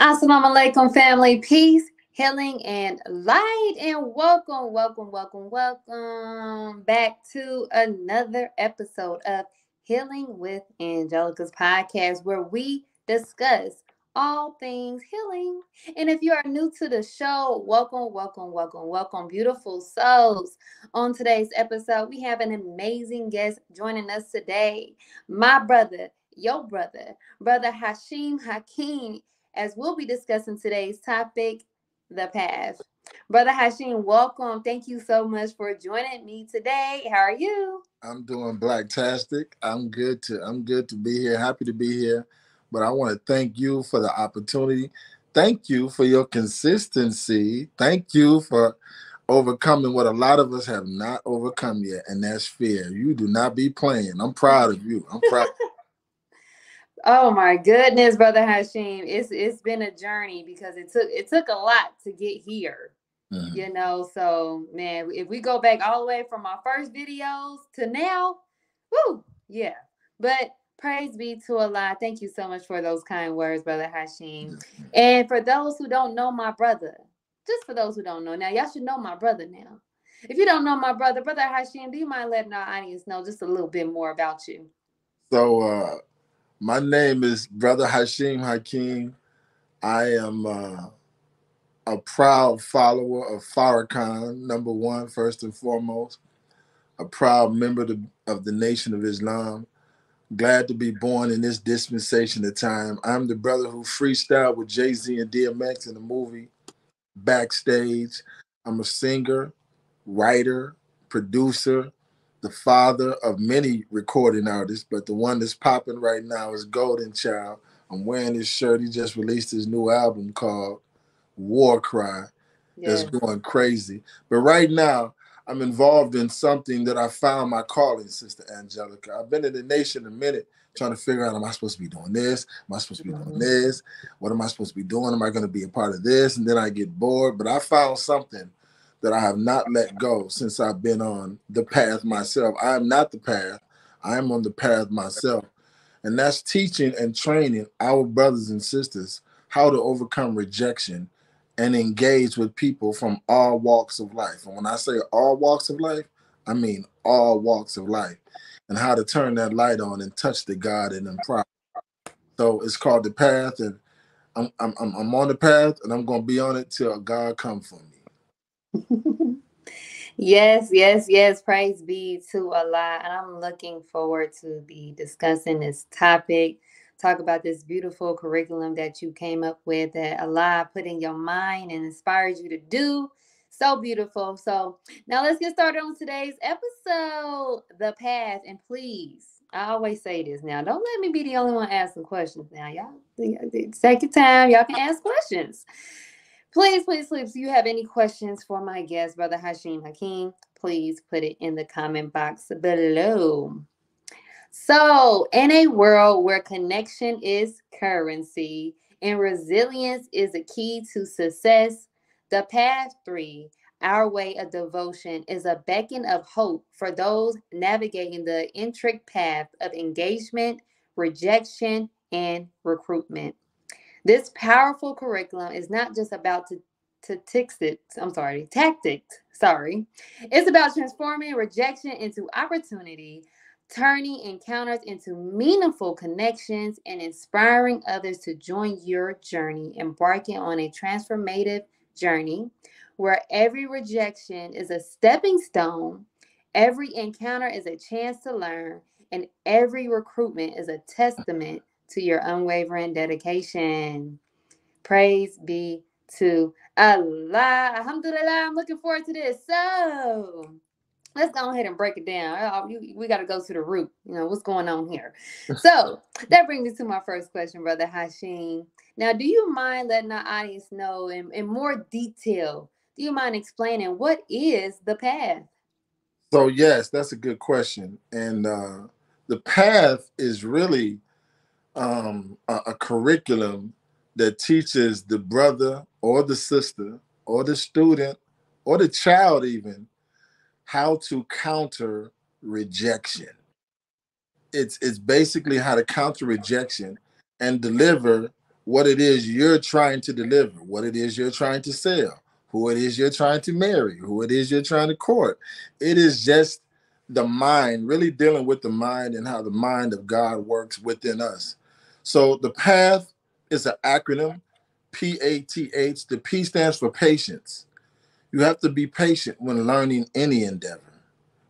Assalamu alaikum, family. Peace, healing, and light. And welcome, welcome, welcome, welcome back to another episode of Healing with Angelica's podcast, where we discuss all things healing. And if you are new to the show, welcome, welcome, welcome, welcome, beautiful souls. On today's episode, we have an amazing guest joining us today, my brother, your brother, brother Hashim Hakim as we'll be discussing today's topic, the path. Brother Hashim, welcome. Thank you so much for joining me today. How are you? I'm doing blacktastic. I'm good to I'm good to be here. Happy to be here. But I want to thank you for the opportunity. Thank you for your consistency. Thank you for overcoming what a lot of us have not overcome yet, and that's fear. You do not be playing. I'm proud of you. I'm proud. Oh my goodness, brother Hashim. It's it's been a journey because it took it took a lot to get here. Mm-hmm. You know, so man, if we go back all the way from our first videos to now, whoo, yeah. But praise be to Allah. Thank you so much for those kind words, brother Hashim. And for those who don't know my brother, just for those who don't know, now y'all should know my brother now. If you don't know my brother, brother Hashim, do you mind letting our audience know just a little bit more about you? So uh my name is Brother Hashim Hakim. I am uh, a proud follower of Farrakhan, number one, first and foremost. A proud member of, of the Nation of Islam. Glad to be born in this dispensation of time. I'm the brother who freestyled with Jay Z and DMX in the movie Backstage. I'm a singer, writer, producer, the father of many recording artists, but the one that's popping right now is Goalden Chyld. I'm wearing his shirt. He just released his new album called War Cry. That's going crazy. But right now, I'm involved in something that I found my calling, Sister Angelica. I've been in the nation a minute trying to figure out, am I supposed to be doing this? Am I supposed to be doing mm-hmm. this? What am I supposed to be doing? Am I going to be a part of this? And then I get bored. But I found something that I have not let go since I've been on the path myself. I am not the path, I am on the path myself. And that's teaching and training our brothers and sisters how to overcome rejection and engage with people from all walks of life. And when I say all walks of life, I mean all walks of life and how to turn that light on and touch the God in them. So it's called the path, and I'm, I'm, I'm on the path, and I'm going to be on it till God come for me. Yes, yes, yes. Praise be to Allah. And I'm looking forward to be discussing this topic. Talk about this beautiful curriculum that you came up with that Allah put in your mind and inspired you to do. So beautiful. So now let's get started on today's episode, The Path. And please, I always say this now. Don't let me be the only one asking questions now. Y'all take your time. Y'all can ask questions. Please, please, please, if you have any questions for my guest, Brother Hashim Hakim, please put it in the comment box below. So, in a world where connection is currency and resilience is a key to success, the path three, our way of devotion, is a beacon of hope for those navigating the intricate path of engagement, rejection, and recruitment. This powerful curriculum is not just about to statistics, I'm sorry, tactics, sorry. It's about transforming rejection into opportunity, turning encounters into meaningful connections, and inspiring others to join your journey, embarking on a transformative journey where every rejection is a stepping stone, every encounter is a chance to learn, and every recruitment is a testament to your unwavering dedication. Praise be to Allah. Alhamdulillah. I'm looking forward to this. So let's go ahead and break it down. We got to go to the root. You know, what's going on here? So that brings me to my first question, Brother Hashim. Now, do you mind letting our audience know in, in more detail? Do you mind explaining what is the path? So, yes, that's a good question. And uh, the path is really um, a, a curriculum that teaches the brother or the sister or the student or the child even how to counter rejection. It's it's basically how to counter rejection and deliver what it is you're trying to deliver, what it is you're trying to sell, who it is you're trying to marry, who it is you're trying to court. It is just the mind, really dealing with the mind and how the mind of God works within us. So the path is an acronym, P A T H. The P stands for patience. You have to be patient when learning any endeavor.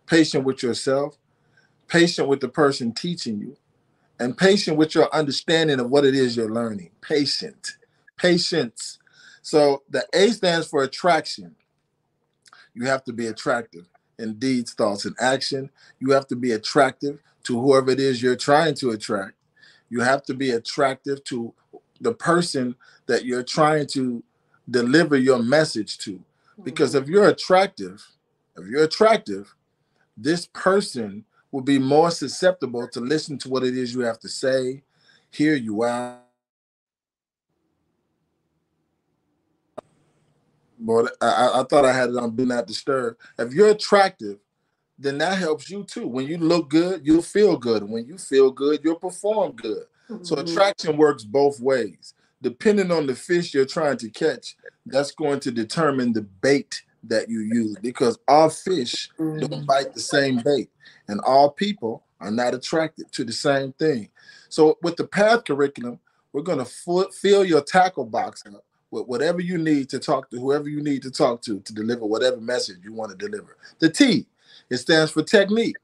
Patient with yourself, patient with the person teaching you, and patient with your understanding of what it is you're learning. Patient, patience. So the A stands for attraction. You have to be attractive in deeds, thoughts, and action. You have to be attractive to whoever it is you're trying to attract. You have to be attractive to the person that you're trying to deliver your message to. Because if mm-hmm. you're attractive, if you're attractive, this person will be more susceptible to listen to what it is you have to say, hear you out. But I, I thought I had it on Do Not Disturb. If you're attractive, then that helps you too. When you look good, you'll feel good. When you feel good, you'll perform good. Mm-hmm. So attraction works both ways. Depending on the fish you're trying to catch, that's going to determine the bait that you use because all fish mm-hmm. don't bite the same bait and all people are not attracted to the same thing. So with the path curriculum, we're going to fill your tackle box up with whatever you need to talk to whoever you need to talk to to deliver whatever message you want to deliver. The T, it stands for technique,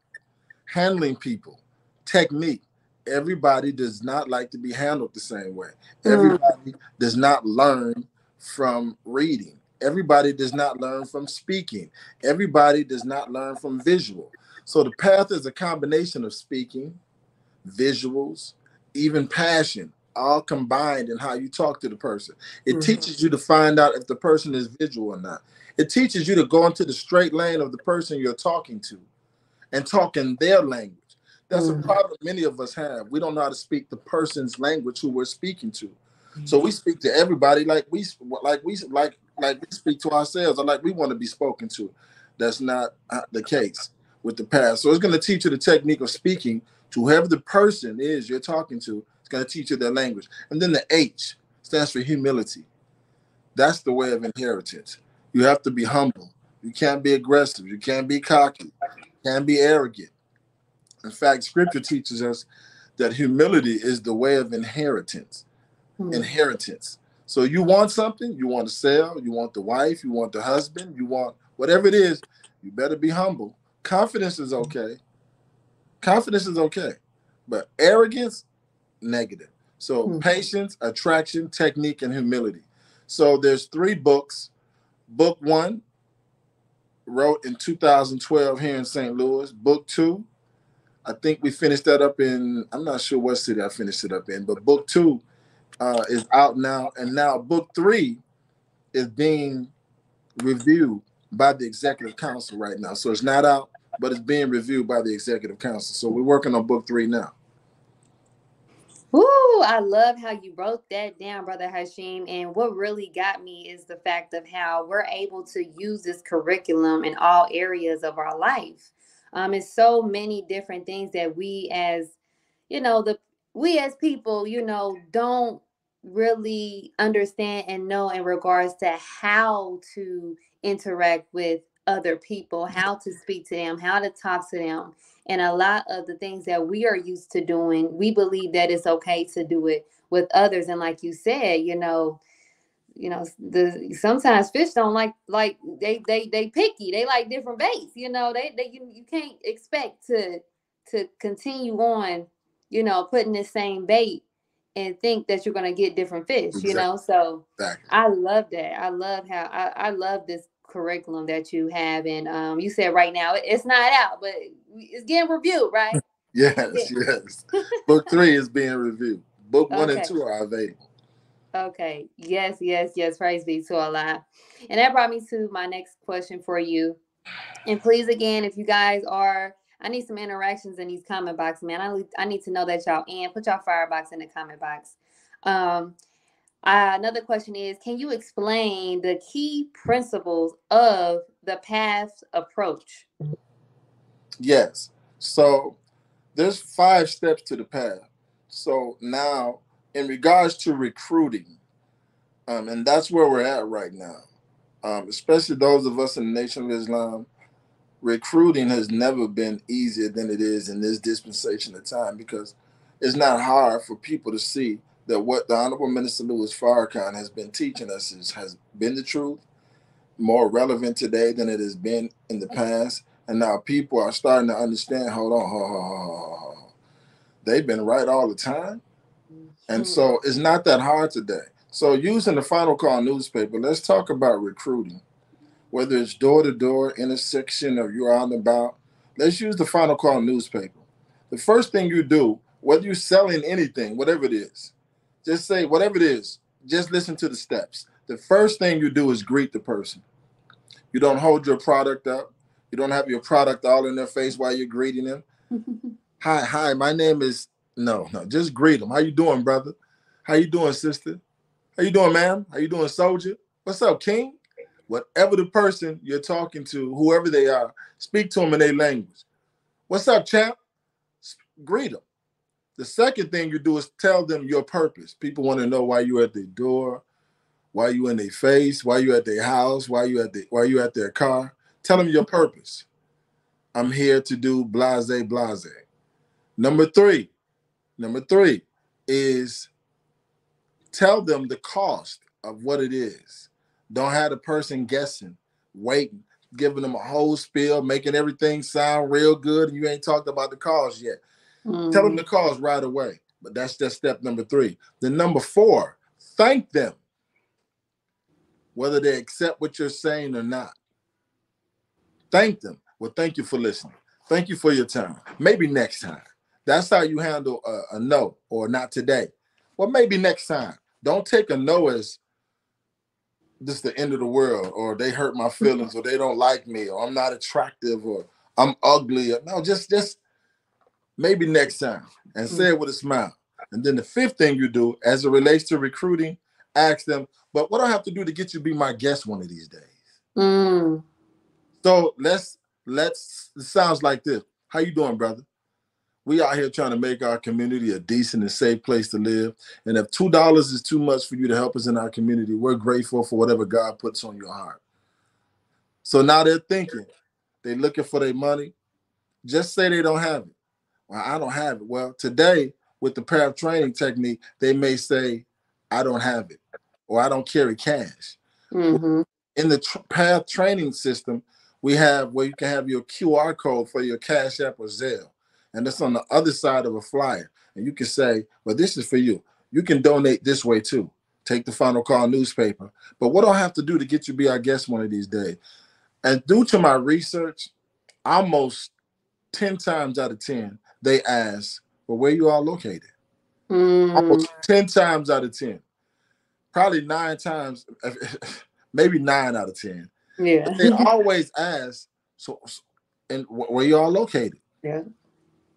handling people, technique. Everybody does not like to be handled the same way. Mm. Everybody does not learn from reading. Everybody does not learn from speaking. Everybody does not learn from visual. So the path is a combination of speaking, visuals, even passion, all combined in how you talk to the person. It mm-hmm. teaches you to find out if the person is visual or not. It teaches you to go into the straight lane of the person you're talking to and talk in their language. That's mm-hmm. a problem many of us have. We don't know how to speak the person's language who we're speaking to. So we speak to everybody like we like we like like we speak to ourselves or like we want to be spoken to. That's not uh, the case with the past. So it's going to teach you the technique of speaking to whoever the person is you're talking to. It's going to teach you their language. And then the H stands for humility. That's the way of inheritance. You have to be humble. You can't be aggressive. You can't be cocky. You can't be arrogant. In fact, scripture teaches us that humility is the way of inheritance. Hmm. Inheritance. So you want something, you want to sell, you want the wife, you want the husband, you want whatever it is, you better be humble Confidence is okay. Confidence is okay. But arrogance, negative. So hmm. patience, attraction, technique, and humility. So there's three books. Book one, wrote in 2012 here in St. Louis. Book two, I think we finished that up in, I'm not sure what city I finished it up in, but book two uh, is out now. And now book three is being reviewed by the executive council right now. So it's not out, but it's being reviewed by the executive council. So we're working on book three now. Ooh, I love how you broke that down, Brother Hashim. And what really got me is the fact of how we're able to use this curriculum in all areas of our life. Um, it's so many different things that we as, you know, the we as people, you know, don't really understand and know in regards to how to interact with other people, how to speak to them, how to talk to them. And a lot of the things that we are used to doing, we believe that it's okay to do it with others. And like you said, you know, you know, the sometimes fish don't like like they they they picky. They like different baits. You know, they they you, you can't expect to to continue on, you know, putting the same bait and think that you're going to get different fish, exactly. you know? So exactly. I love that. I love how I, I love this curriculum that you have. And um, you said right now it's not out, but it's getting reviewed, right? yes, yes. Book three is being reviewed. Book one okay. and two are available. Okay. Yes, yes, yes. Praise be to Allah. And that brought me to my next question for you. And please, again, if you guys are, I need some interactions in these comment box, man. I, I need to know that y'all and put y'all firebox in the comment box. Um, uh, another question is Can you explain the key principles of the path approach? Yes. So there's five steps to the path. So now in regards to recruiting, um, and that's where we're at right now, um, especially those of us in the Nation of Islam, recruiting has never been easier than it is in this dispensation of time because it's not hard for people to see that what the Honorable Minister Louis Farrakhan has been teaching us is, has been the truth, more relevant today than it has been in the past. And now people are starting to understand, hold on, hold on, hold on, hold on. They've been right all the time. And so it's not that hard today. So using the Final Call newspaper, let's talk about recruiting. Whether it's door to door, intersection, or you're out and about, let's use the Final Call newspaper. The first thing you do, whether you're selling anything, whatever it is, just say whatever it is, just listen to the steps. The first thing you do is greet the person. You don't hold your product up. You don't have your product all in their face while you're greeting them. hi, hi, my name is no, no, just greet them. How you doing, brother? How you doing, sister? How you doing, ma'am? How you doing, soldier? What's up, king? Whatever the person you're talking to, whoever they are, speak to them in their language. What's up, champ? Greet them. The second thing you do is tell them your purpose. People want to know why you at the door, why you in their face, why you at their house, why you at the why you at their car. Tell them your purpose. I'm here to do blase blase. Number three, number three is tell them the cost of what it is. Don't have the person guessing, waiting, giving them a whole spiel, making everything sound real good, and you ain't talked about the cost yet. Mm. Tell them mm. the cause right away. But that's just step number three. Then number four, thank them, whether they accept what you're saying or not. Thank them. Well, thank you for listening. Thank you for your time. Maybe next time. That's how you handle a, a no or not today. Well, maybe next time. Don't take a no as this the end of the world or they hurt my feelings or they don't like me or I'm not attractive or I'm ugly. No, just just maybe next time, and say it with a smile. And then the fifth thing you do, as it relates to recruiting, ask them, but what do I have to do to get you to be my guest one of these days? Mm. So let's let's it sounds like this. How you doing, brother? We out here trying to make our community a decent and safe place to live. And if two dollars is too much for you to help us in our community, we're grateful for whatever God puts on your heart. So now they're thinking, they're looking for their money. Just say they don't have it. Well, I don't have it. Well, today with the path training technique, they may say, I don't have it, or I don't carry cash. Mm-hmm. In the tr- path training system, we have where you can have your QR code for your Cash App or Zelle, and that's on the other side of a flyer. And you can say, Well, this is for you. You can donate this way too. Take the final call newspaper. But what do I have to do to get you to be our guest one of these days? And due to my research, almost 10 times out of 10, they ask, well, where you all located? Mm. Almost 10 times out of 10. Probably nine times, maybe nine out of 10. Yeah. But they always ask, so, and where you all located? Yeah.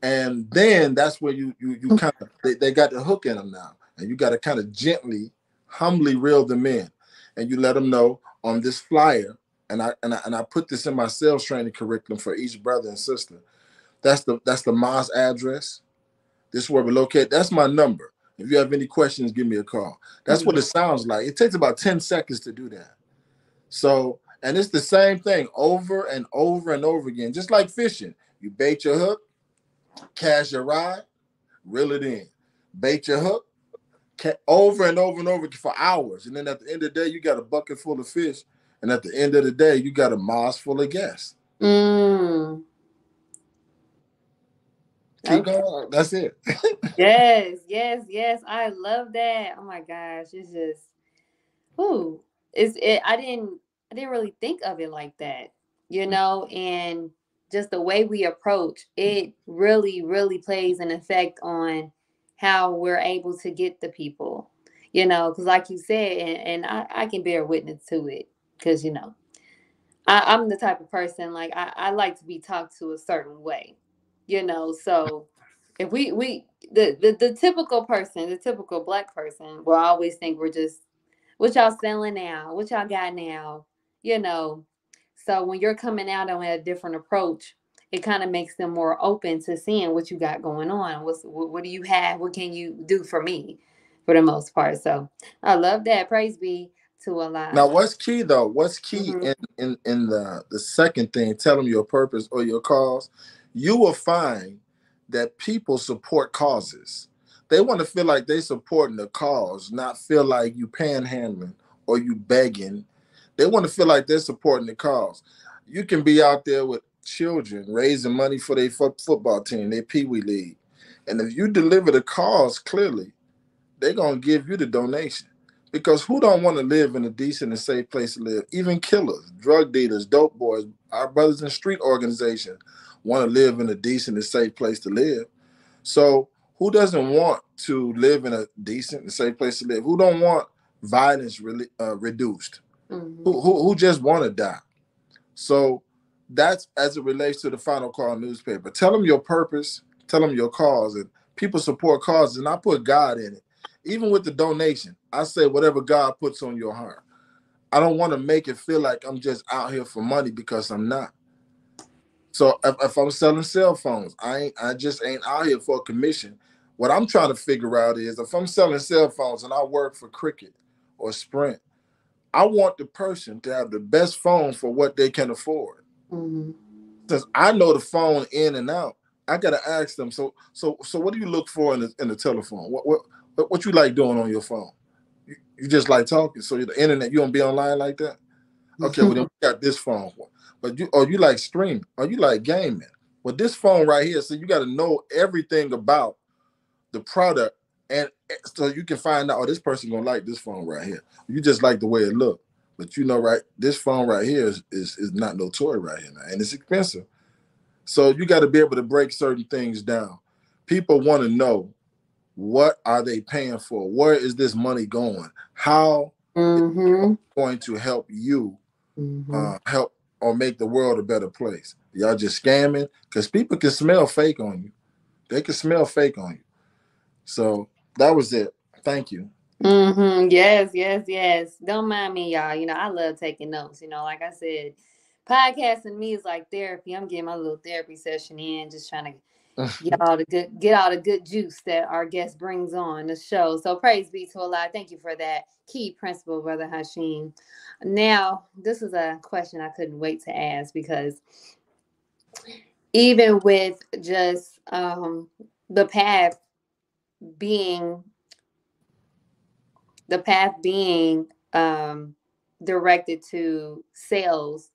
And then that's where you you you kind of they, they got the hook in them now. And you got to kind of gently, humbly reel them in. And you let them know on this flyer, and I and I and I put this in my sales training curriculum for each brother and sister that's the that's the mosque address. This is where we locate. That's my number. If you have any questions, give me a call. That's what it mm-hmm. sounds like. It takes about 10 seconds to do that. So, and it's the same thing over and over and over again, just like fishing. You bait your hook, cast your rod, reel it in. Bait your hook, over and over and over for hours. And then at the end of the day, you got a bucket full of fish. And at the end of the day, you got a mosque full of guests. Mm. Keep okay. going. That's it. yes, yes, yes. I love that. Oh my gosh, it's just, ooh, it's it. I didn't, I didn't really think of it like that, you know, and just the way we approach it really, really plays an effect on how we're able to get the people, you know, because like you said, and, and I, I can bear witness to it, because you know, I, am the type of person like I, I like to be talked to a certain way you know so if we we the, the the typical person the typical black person will always think we're just what y'all selling now what y'all got now you know so when you're coming out on a different approach it kind of makes them more open to seeing what you got going on what's what, what do you have what can you do for me for the most part. So I love that. Praise be to Allah. Now, what's key though? What's key mm-hmm. in, in in the the second thing? Tell them your purpose or your cause. You will find that people support causes. They want to feel like they supporting the cause, not feel like you panhandling or you begging. They want to feel like they're supporting the cause. You can be out there with children raising money for their football team, their pee wee league, and if you deliver the cause clearly, they're gonna give you the donation. Because who don't want to live in a decent and safe place to live? Even killers, drug dealers, dope boys, our brothers in street organization want to live in a decent and safe place to live. So who doesn't want to live in a decent and safe place to live? Who don't want violence really uh, reduced? Mm-hmm. Who, who, who just want to die? So that's as it relates to the final call newspaper. Tell them your purpose, tell them your cause, and people support causes, and I put God in it. Even with the donation, I say whatever God puts on your heart. I don't want to make it feel like I'm just out here for money because I'm not. So if, if, I'm selling cell phones, I ain't I just ain't out here for a commission. What I'm trying to figure out is if I'm selling cell phones and I work for Cricket or Sprint, I want the person to have the best phone for what they can afford. Mm-hmm. Since I know the phone in and out, I gotta ask them. So so so what do you look for in the in the telephone? What what what you like doing on your phone? You, you just like talking. So the internet, you don't be online like that. Okay, well then we got this phone. But you or you like streaming or you like gaming. Well, this phone right here, so you got to know everything about the product, and so you can find out, oh, this person gonna like this phone right here. You just like the way it look, but you know, right, this phone right here is is, is not no toy right here, now, and it's expensive. So you got to be able to break certain things down. People want to know what are they paying for? Where is this money going? How mm-hmm. going to help you mm-hmm. uh, help or make the world a better place. Y'all just scamming because people can smell fake on you. They can smell fake on you. So that was it. Thank you. Mm-hmm. Yes, yes, yes. Don't mind me, y'all. You know, I love taking notes. You know, like I said, podcasting me is like therapy. I'm getting my little therapy session in, just trying to get all the good get all the good juice that our guest brings on the show. So praise be to Allah. Thank you for that key principle, Brother Hashim. Now, this is a question I couldn't wait to ask because even with just um, the path being the path being um, directed to sales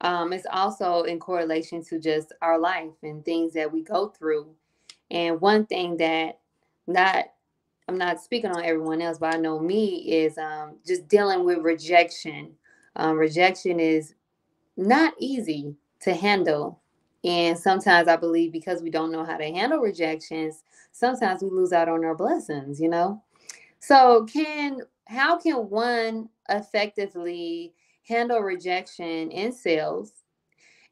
um, it's also in correlation to just our life and things that we go through. And one thing that not I'm not speaking on everyone else, but I know me is um, just dealing with rejection. Um, rejection is not easy to handle. And sometimes I believe because we don't know how to handle rejections, sometimes we lose out on our blessings, you know? So can how can one effectively handle rejection in sales?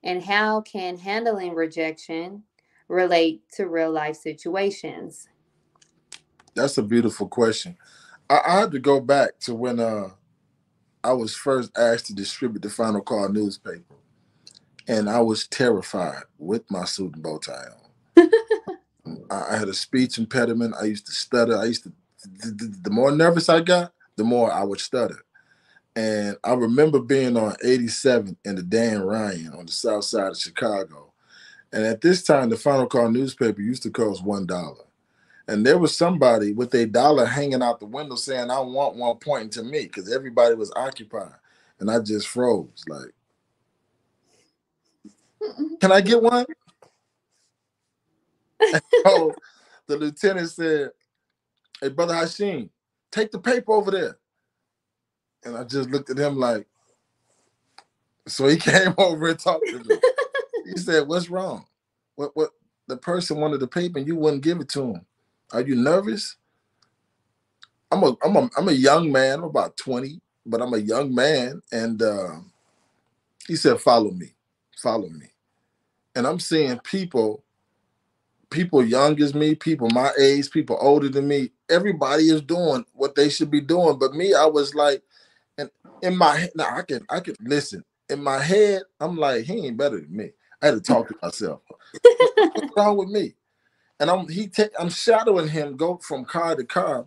And how can handling rejection relate to real life situations? That's a beautiful question. I, I had to go back to when uh, I was first asked to distribute the Final Call newspaper. And I was terrified with my suit and bow tie on. I, I had a speech impediment. I used to stutter. I used to, the, the, the more nervous I got, the more I would stutter. And I remember being on 87 in the Dan Ryan on the south side of Chicago. And at this time, the Final Call newspaper used to cost one dollar. And there was somebody with a dollar hanging out the window saying, I want one pointing to me because everybody was occupied. And I just froze like, Can I get one? so the lieutenant said, Hey, Brother Hashim, take the paper over there. And I just looked at him like, so he came over and talked to me. he said, What's wrong? What what the person wanted the paper and you wouldn't give it to him. Are you nervous? I'm a I'm a I'm a young man, I'm about 20, but I'm a young man. And uh, he said, Follow me, follow me. And I'm seeing people, people young as me, people my age, people older than me. Everybody is doing what they should be doing. But me, I was like, and in my head, now I can I can listen. In my head, I'm like, he ain't better than me. I had to talk to myself. What's wrong with me? And I'm he take I'm shadowing him go from car to car.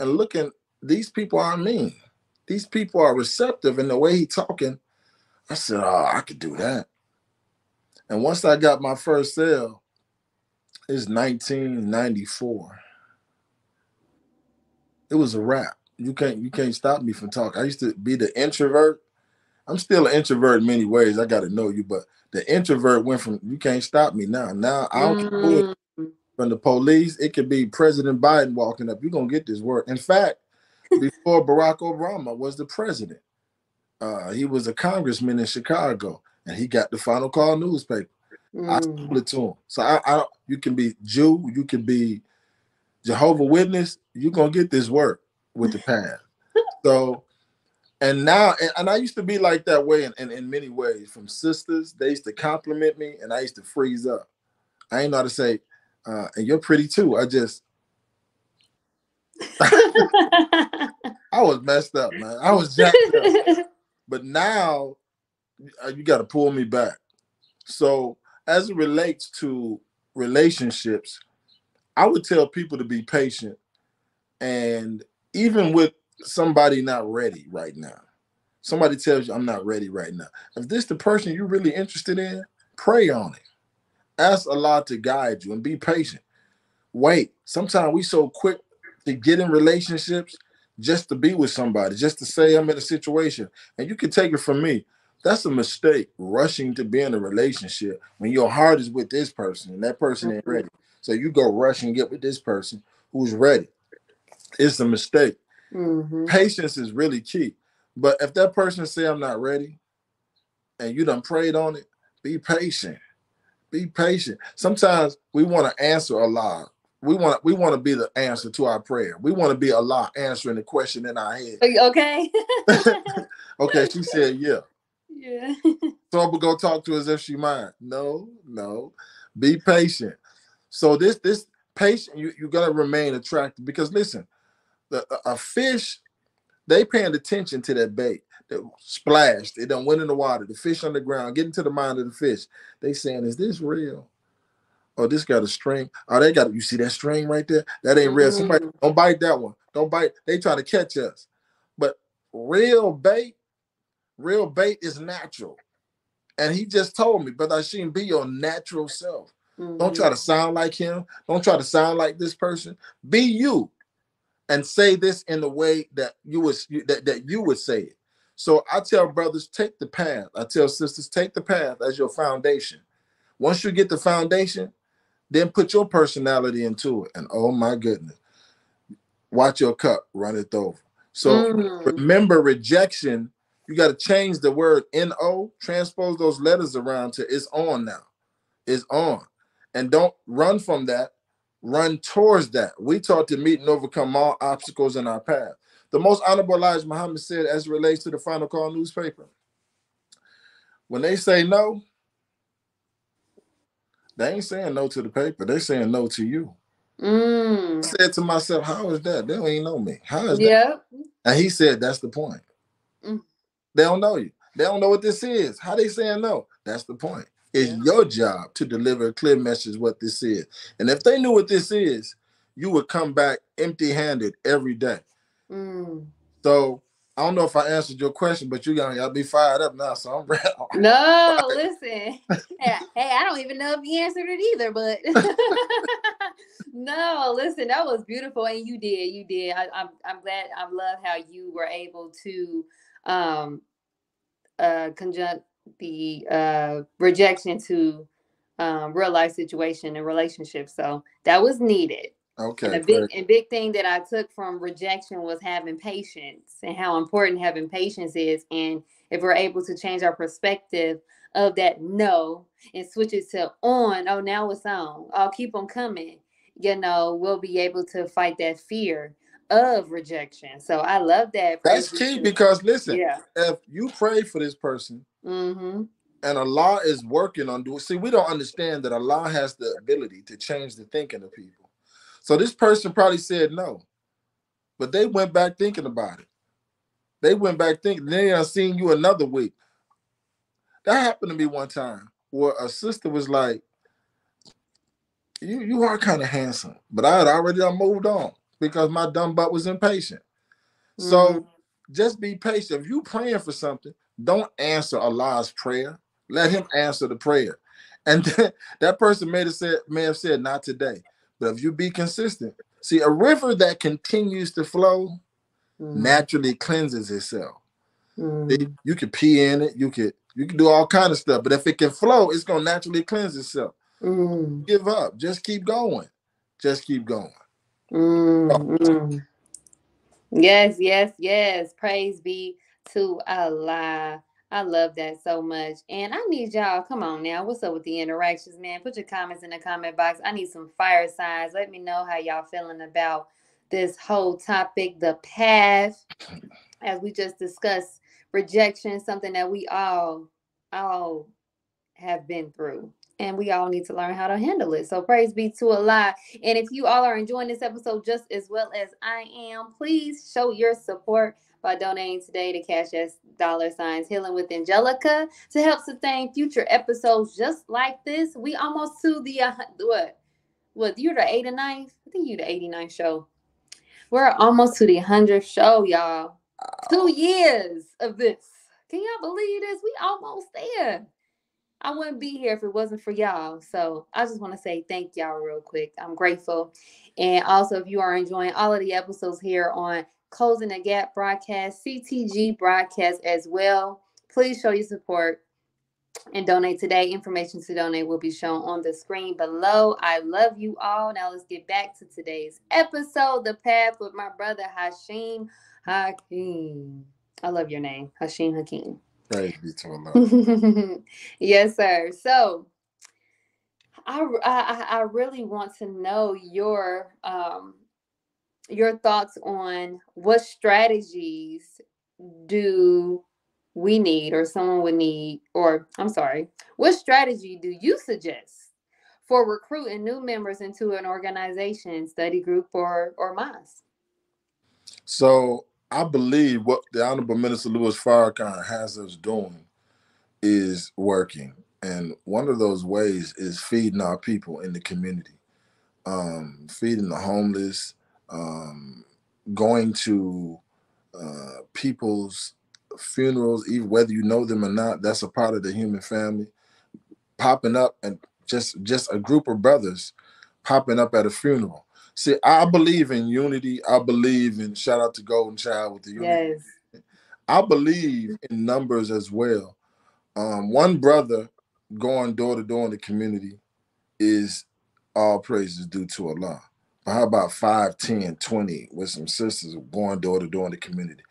and looking, these people aren't mean. These people are receptive in the way he talking. I said, oh, I could do that. And once I got my first sale, it's 1994. It was a wrap. You can't you can't stop me from talking. I used to be the introvert. I'm still an introvert in many ways. I got to know you, but the introvert went from you can't stop me now. Now I don't mm. from the police. It could be President Biden walking up. You're gonna get this word. In fact, before Barack Obama was the president, uh, he was a congressman in Chicago, and he got the Final Call newspaper. Mm. I sold it to him. So I, I, you can be Jew, you can be Jehovah Witness. You're gonna get this work with the path. so and now and, and, I used to be like that way in, in, in, many ways. From sisters, they used to compliment me and I used to freeze up. I ain't know how to say, uh, and you're pretty too. I just I was messed up, man. I was jacked up. But now uh, you got to pull me back. So as it relates to relationships, I would tell people to be patient. And even with somebody not ready right now. Somebody tells you I'm not ready right now. If this the person you're really interested in, pray on it. Ask Allah to guide you and be patient. Wait. Sometimes we so quick to get in relationships just to be with somebody, just to say I'm in a situation. And you can take it from me. That's a mistake, rushing to be in a relationship when your heart is with this person and that person ain't mm-hmm. ready. So you go rush and get with this person who's ready. It's a mistake. Mm-hmm. Patience is really key. But if that person say I'm not ready, and you done prayed on it, be patient. Be patient. Sometimes we want to answer a lot. We want we want to be the answer to our prayer. We want to be a lot answering the question in our head. Okay. okay, she said yeah. Yeah. so I'm gonna go talk to her as if she mind. No, no. Be patient. So this this patient, you, you gotta remain attractive because listen, the, a fish, they paying attention to that bait that splashed. It done went in the water. The fish on the ground, getting to the mind of the fish. They saying, is this real? Oh, this got a string. Oh, they got you see that string right there? That ain't real. Mm-hmm. don't bite that one. Don't bite. They try to catch us. But real bait, real bait is natural. And he just told me, but I shouldn't be your natural self. Mm-hmm. Don't try to sound like him. Don't try to sound like this person. Be you and say this in the way that you would that, that you would say it. So I tell brothers, take the path. I tell sisters, take the path as your foundation. Once you get the foundation, then put your personality into it. And oh my goodness, watch your cup run it over. So mm. remember rejection, you got to change the word no, transpose those letters around to it's on now. It's on. And don't run from that run towards that. We taught to meet and overcome all obstacles in our path. The most honorable Elijah Muhammad said, as it relates to the final call newspaper, when they say no, they ain't saying no to the paper. They saying no to you. Mm. I said to myself, how is that? They don't even know me. How is yeah. that? And he said, that's the point. Mm. They don't know you. They don't know what this is. How they saying no? That's the point. It's yeah. your job to deliver a clear message what this is. And if they knew what this is, you would come back empty handed every day. Mm. So I don't know if I answered your question, but you got to be fired up now. So I'm ready. No, listen. hey, hey, I don't even know if you answered it either, but no, listen, that was beautiful, and you did, you did. I, am I'm, I'm glad. I love how you were able to um uh conjunct the uh, rejection to um, real life situation and relationships. So that was needed. Okay. And a big and big thing that I took from rejection was having patience and how important having patience is. And if we're able to change our perspective of that no and switch it to on, oh now it's on. I'll keep on coming. You know, we'll be able to fight that fear of rejection. So I love that. That's key because listen, yeah. if you pray for this person mm-hmm. and Allah is working on doing, see, we don't understand that Allah has the ability to change the thinking of people. So this person probably said no, but they went back thinking about it. They went back thinking, they are seeing you another week. That happened to me one time where a sister was like, you, you are kind of handsome, but I had already moved on. Because my dumb butt was impatient. So Mhm. just be patient. If you praying for something, don't answer Allah's prayer. Let him answer the prayer. And then that person may have said, may have said, not today. But if you be consistent, see, a river that continues to flow Mhm. naturally cleanses itself. Mhm. See, You can pee in it, you could you can do all kind of stuff, but if it can flow, it's gonna naturally cleanse itself. Mhm. Give up, just keep going, just keep going. Mm. Yes, yes, yes. Praise be to Allah. I love that so much. And I need y'all, come on now. What's up with the interactions, man? Put your comments in the comment box. I need some fire signs. Let me know how y'all feeling about this whole topic, the path, as we just discussed, rejection, something that we all, all have been through. And we all need to learn how to handle it. So praise be to Allah. And if you all are enjoying this episode just as well as I am, please show your support by donating today to Cash S dollar signs Healing with Angelica to help sustain future episodes just like this. We almost to the uh, what? What you're the 89th? I think you're the 89th show. We're almost to the 100th show, y'all. Two years of this. Can y'all believe this? We almost there. I wouldn't be here if it wasn't for y'all. So I just want to say thank y'all real quick. I'm grateful. And also, if you are enjoying all of the episodes here on Closing the Gap broadcast, CTG broadcast as well, please show your support and donate today. Information to donate will be shown on the screen below. I love you all. Now let's get back to today's episode, The Path with my brother Hashim Hakim. I love your name, Hashim Hakim. Praise be to Allah. yes, sir. So, I, I I really want to know your um your thoughts on what strategies do we need or someone would need or I'm sorry, what strategy do you suggest for recruiting new members into an organization, study group or or mosque? So I believe what the Honorable Minister Louis Farrakhan has us doing is working. And one of those ways is feeding our people in the community, um, feeding the homeless, um, going to uh, people's funerals, even whether you know them or not. That's a part of the human family. Popping up and just just a group of brothers popping up at a funeral. See, I believe in unity. I believe in shout out to Goalden Chyld with the unity. Yes. I believe in numbers as well. Um, one brother going door to door in the community is all praises due to Allah. But how about 5, 10, 20 with some sisters going door to door in the community?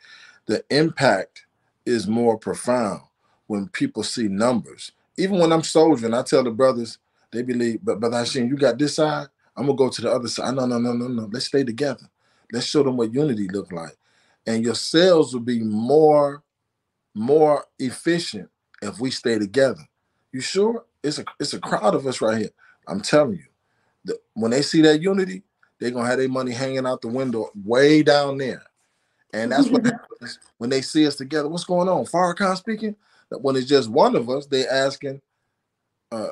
The impact is more profound when people see numbers. Even when I'm soldiering, I tell the brothers, they believe, but Brother Hashim, you got this side, I'm gonna go to the other side. No, no, no, no, no. Let's stay together. Let's show them what unity look like. And your sales will be more, more efficient if we stay together. You sure? It's a it's a crowd of us right here. I'm telling you. The, when they see that unity, they're gonna have their money hanging out the window way down there. And that's what happens when they see us together. What's going on? Farrakhan speaking. That when it's just one of us, they asking, uh,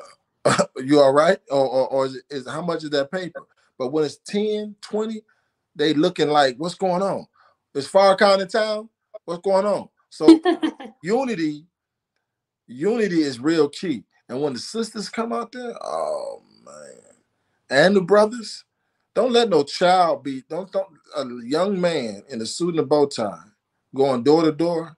you all right? Or, or, or is, it, is how much is that paper? But when it's 10, 20, they looking like, what's going on? Is Farrakhan in town? What's going on? So unity, unity is real key. And when the sisters come out there, oh man, and the brothers, don't let no child be, don't, don't a young man in a suit and a bow tie going door to door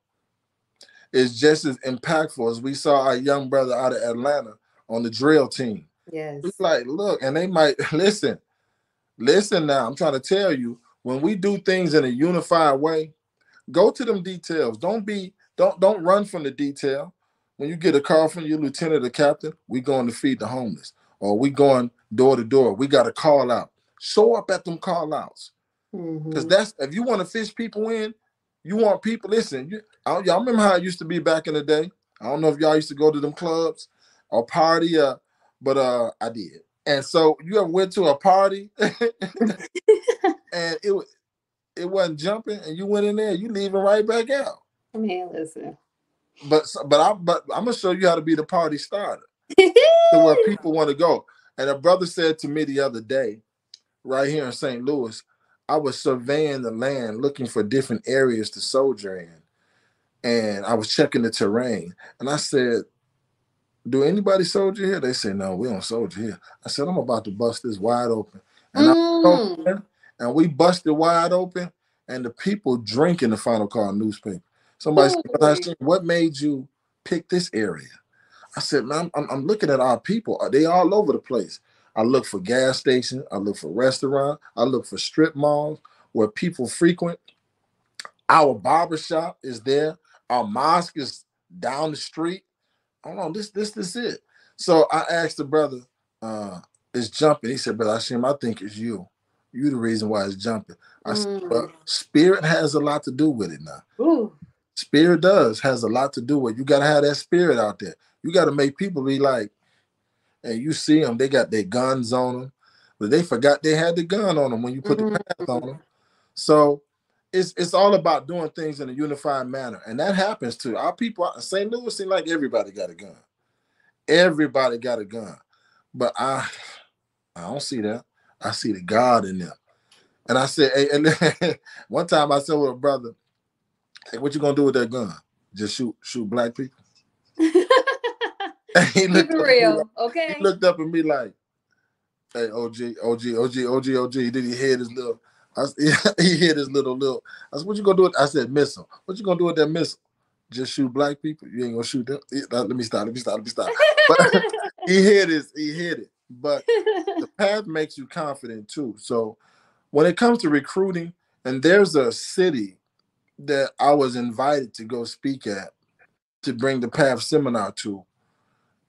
is just as impactful as we saw our young brother out of Atlanta on the drill team. yes. It's like, look, and they might listen, listen now. I'm trying to tell you, when we do things in a unified way, go to them details. Don't be, don't don't run from the detail. When you get a call from your lieutenant or captain, we going to feed the homeless, or we going door to door. We got a call out. Show up at them call outs. Because Mhm. that's if you want to fish people in, you want people. Listen, you, I, y'all remember how it used to be back in the day. I don't know if y'all used to go to them clubs or party, uh, but uh, I did. And so you ever went to a party and it it wasn't jumping, and you went in there, you leaving right back out. Man, listen. But but I but I'm gonna show you how to be the party starter to where people want to go. And a brother said to me the other day, right here in St. Louis, I was surveying the land, looking for different areas to soldier in. And I was checking the terrain. And I said, Do anybody soldier here? They said, No, we don't soldier here. I said, I'm about to bust this wide open. And, mm. and we busted wide open, and the people drinking the final call newspaper. Somebody said, What made you pick this area? I said, man, I'm, I'm looking at our people. They all over the place. I look for gas stations. I look for restaurant. I look for strip malls where people frequent. Our barbershop is there. Our mosque is down the street. I don't. This, this, this it. So I asked the brother, uh, "Is jumping?" He said, "Brother Hashim, I think it's you. You the reason why it's jumping." I mm. said, "But spirit has a lot to do with it now. Ooh. Spirit does has a lot to do with. It. You got to have that spirit out there. You got to make people be like, and you see them, they got their guns on them, but they forgot they had the gun on them when you put mm-hmm. the path on them. So it's it's all about doing things in a unified manner, and that happens too. Our people in St. Louis seem like everybody got a gun. Everybody got a gun, but I I don't see that. I see the God in them. And I said, hey, and then, one time I said with a brother, hey, what you gonna do with that gun? Just shoot shoot black people? he looked real, me, okay. He looked up at me like, "Hey, OG, OG, OG, OG, OG." Did he hit his little? I, he hit his little little. I said, "What you gonna do?" With, I said, "Missile." What you gonna do with that missile? Just shoot black people? You ain't gonna shoot them? Uh, let me stop. Let me stop. Let me stop. But he hit his. He hit it. But the path makes you confident too. So when it comes to recruiting, and there's a city that I was invited to go speak at to bring the path seminar to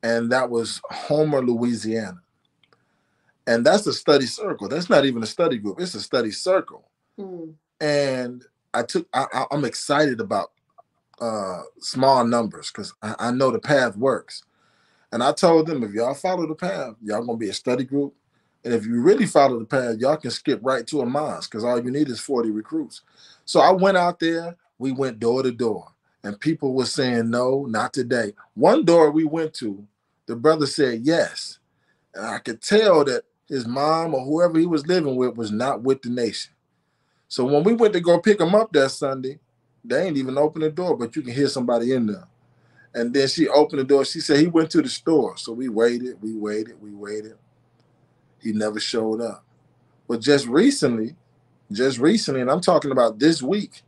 and that was Homer, Louisiana. And that's a study circle. That's not even a study group. It's a study circle. Mm. And I took. I, am excited about uh, small numbers because I, I know the path works. And I told them if y'all follow the path, y'all gonna be a study group. And if you really follow the path, y'all can skip right to a mosque because all you need is 40 recruits. So I went out there. We went door to door, and people were saying no, not today. One door we went to, the brother said yes. And I could tell that his mom or whoever he was living with was not with the nation. So when we went to go pick him up that Sunday, they ain't even open the door, but you can hear somebody in there. And then she opened the door. She said he went to the store. So we waited, we waited, we waited. He never showed up. But just recently, just recently, and I'm talking about this week,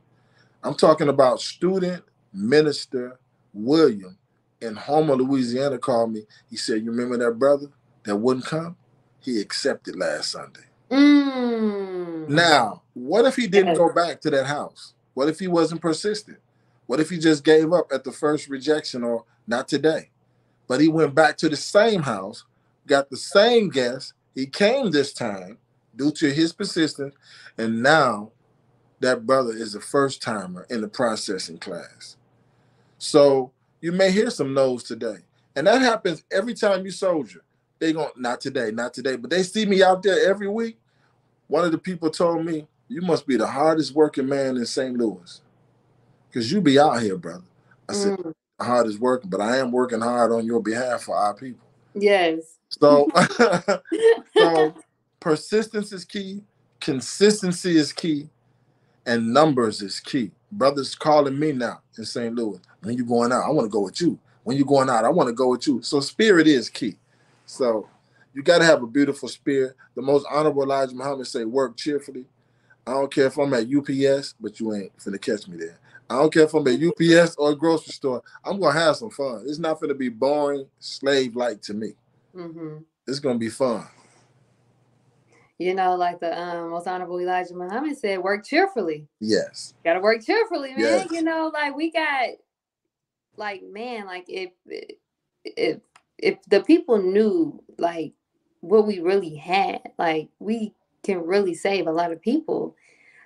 I'm talking about student minister William in Homer, Louisiana, called me. He said, "You remember that brother that wouldn't come? He accepted last Sunday." Mm. Now, what if he didn't go back to that house? What if he wasn't persistent? What if he just gave up at the first rejection or not today? But he went back to the same house, got the same guest. He came this time due to his persistence, and now that brother is a first timer in the processing class. So you may hear some no's today. And that happens every time you soldier. They going not today, not today, but they see me out there every week. One of the people told me, you must be the hardest working man in St. Louis. Cause you be out here, brother. I said, mm. hardest working, but I am working hard on your behalf for our people. Yes. So, so persistence is key, consistency is key, and numbers is key. Brothers calling me now in St. Louis. When you going out, I want to go with you. When you going out, I want to go with you. So spirit is key. So you got to have a beautiful spirit. The most honorable Elijah Muhammad say, work cheerfully. I don't care if I'm at UPS, but you ain't finna catch me there. I don't care if I'm at UPS or a grocery store. I'm gonna have some fun. It's not gonna be boring, slave-like to me. Mm-hmm. It's gonna be fun. You know, like the um, most honorable Elijah Muhammad said, work cheerfully. Yes. Gotta work cheerfully, man. Yes. You know, like we got like man, like if if if the people knew like what we really had, like we can really save a lot of people.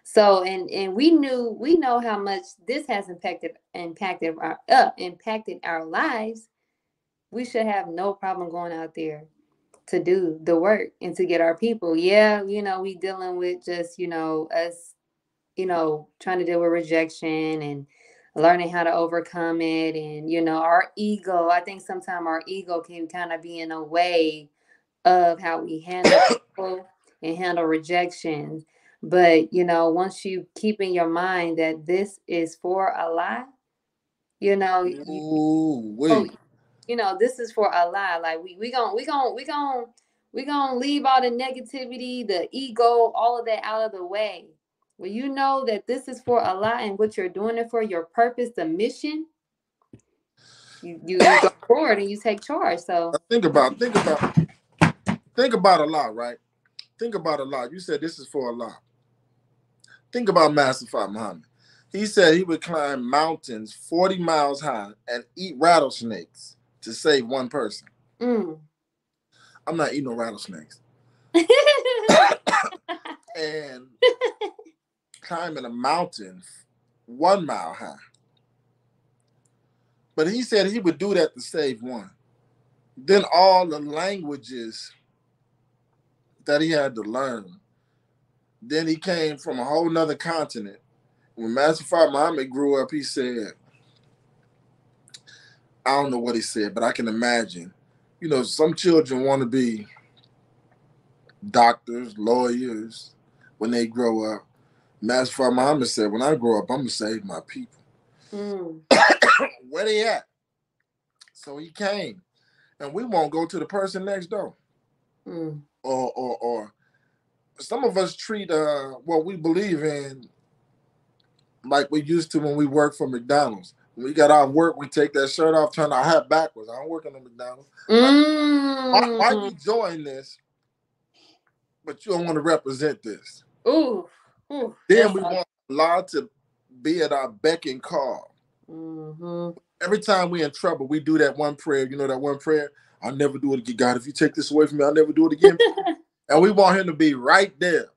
So and and we knew we know how much this has impacted impacted our uh, impacted our lives. We should have no problem going out there to do the work and to get our people. Yeah, you know, we dealing with just, you know, us, you know, trying to deal with rejection and learning how to overcome it and you know our ego i think sometimes our ego can kind of be in a way of how we handle people and handle rejections But you know, once you keep in your mind that this is for Allah, you know, you, oh, you know, this is for Allah. Like we we gonna we gonna we gonna we gonna leave all the negativity, the ego, all of that out of the way. When you know that this is for Allah and what you're doing it for, your purpose, the mission, you, you go forward and you take charge. So think about think about think about Allah, right? Think about Allah. You said this is for Allah. Think about Master Fard Muhammad. He said he would climb mountains 40 miles high and eat rattlesnakes to save one person. Mm. I'm not eating no rattlesnakes. and climbing a mountain one mile high. But he said he would do that to save one. Then all the languages that he had to learn. Then he came from a whole nother continent. When Master Fard Muhammad grew up, he said, I don't know what he said, but I can imagine. You know, some children want to be doctors, lawyers when they grow up. Master Fard Muhammad said, when I grow up, I'm gonna save my people. Mm. Where they at? So he came. And we won't go to the person next door. Mm. Or or or some of us treat uh what we believe in like we used to when we worked for McDonald's. When we got off work, we take that shirt off, turn our hat backwards. I don't work in the McDonald's. Mm. Why, why, why you join this, but you don't want to represent this? Ooh. Ooh, then we want Allah to be at our beck and call. Mm-hmm. Every time we're in trouble, we do that one prayer. You know that one prayer? I'll never do it again. God, if you take this away from me, I'll never do it again. and we want him to be right there.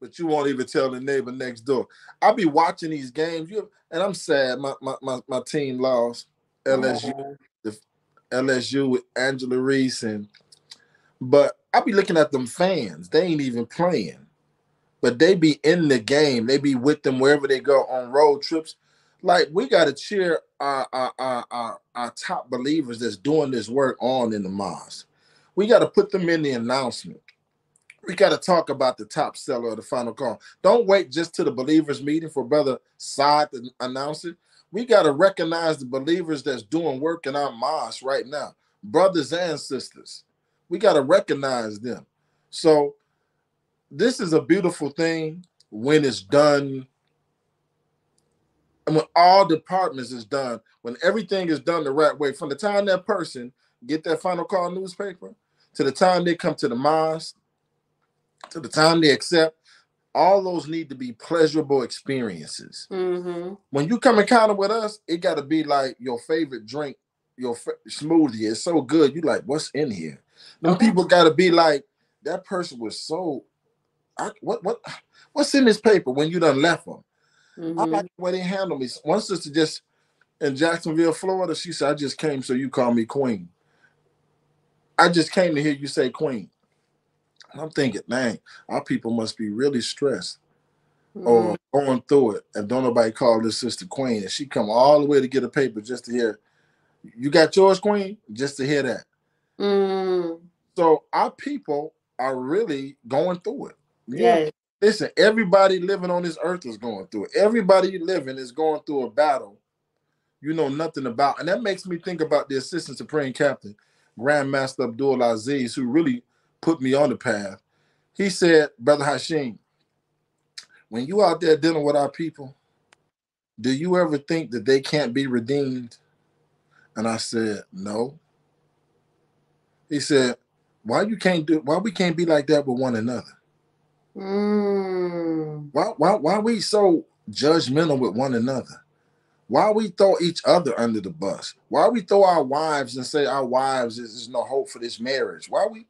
But you won't even tell the neighbor next door. I'll be watching these games, you and I'm sad. My my my, my team lost LSU, oh. the LSU with Angela Reese, and but I'll be looking at them fans. They ain't even playing but they be in the game. They be with them wherever they go on road trips. Like we got to cheer our, our, our, our, our top believers that's doing this work on in the mosque. We got to put them in the announcement. We got to talk about the top seller of the final call. Don't wait just to the believers meeting for brother Saad to announce it. We got to recognize the believers that's doing work in our mosque right now, brothers and sisters. We got to recognize them. So this is a beautiful thing when it's done and when all departments is done when everything is done the right way from the time that person get that final call newspaper to the time they come to the mosque to the time they accept all those need to be pleasurable experiences mm-hmm. when you come encounter with us it got to be like your favorite drink your f- smoothie is so good you like what's in here Them okay. people got to be like that person was so I, what what what's in this paper when you done left them? Mm-hmm. I like the way they handle me. One sister just in Jacksonville, Florida, she said, I just came so you call me queen. I just came to hear you say queen. And I'm thinking, man, our people must be really stressed mm-hmm. or going through it. And don't nobody call this sister queen. And she come all the way to get a paper just to hear, you got yours, queen? Just to hear that. Mm. So our people are really going through it. Yeah. Listen, everybody living on this earth is going through it. Everybody living is going through a battle you know nothing about. And that makes me think about the Assistant Supreme Captain, Grandmaster Abdul Aziz, who really put me on the path. He said, Brother Hashim, when you out there dealing with our people, do you ever think that they can't be redeemed? And I said, No. He said, Why you can't do why we can't be like that with one another? Mm. Why, why, why we so judgmental with one another? Why we throw each other under the bus? Why we throw our wives and say our wives is there's no hope for this marriage? Why we?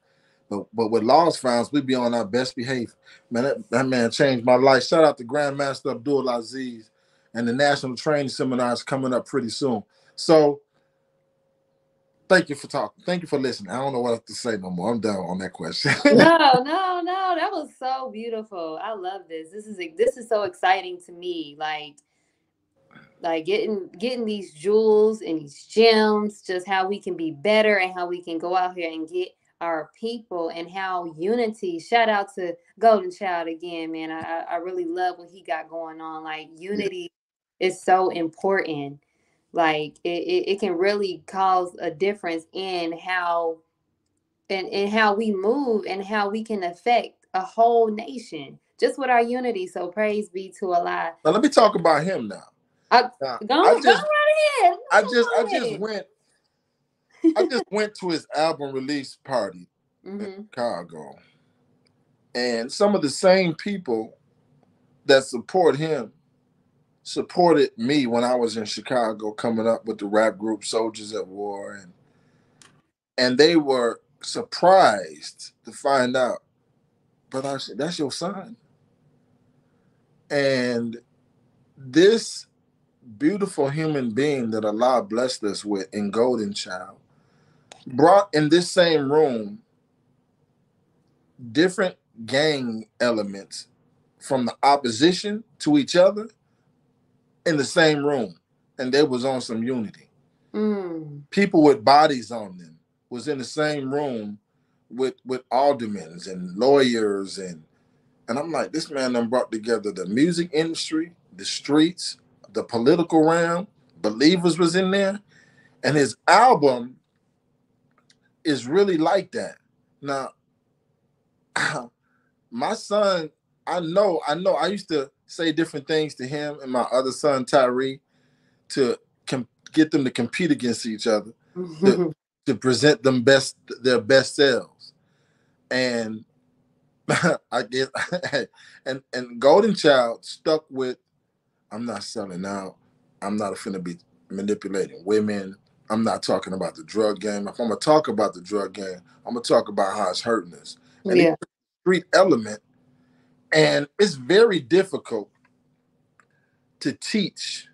But but with lost founds, we be on our best behavior. Man, that, that man changed my life. Shout out to Grandmaster Abdul Aziz and the national training Seminar is coming up pretty soon. So thank you for talking. Thank you for listening. I don't know what to say no more. I'm done on that question. no, no, no. That was so beautiful. I love this. This is this is so exciting to me. Like, like getting getting these jewels and these gems, just how we can be better and how we can go out here and get our people and how unity shout out to Goalden Chyld again man i i really love what he got going on like unity yeah. is so important like it, it, it, can really cause a difference in how and, and how we move and how we can affect a whole nation just with our unity so praise be to allah now let me talk about him now I, now, go, I just, go right ahead. I just I just went I just went to his album release party mm-hmm. in Chicago. And some of the same people that support him supported me when I was in Chicago coming up with the rap group Soldiers at War and and they were surprised to find out but I said that's your son. And this beautiful human being that Allah blessed us with in Goalden Chyld brought in this same room different gang elements from the opposition to each other in the same room and they was on some unity mm. people with bodies on them was in the same room with with aldermen and lawyers and and i'm like this man done brought together the music industry the streets the political realm believers was in there and his album is really like that now my son I know, I know. I used to say different things to him and my other son Tyree to com- get them to compete against each other, to, to present them best their best selves, and I guess and and Goalden Chyld stuck with I'm not selling out. I'm not finna be manipulating women. I'm not talking about the drug game. If I'm gonna talk about the drug game, I'm gonna talk about how it's hurting us. And yeah. street element and it's very difficult to teach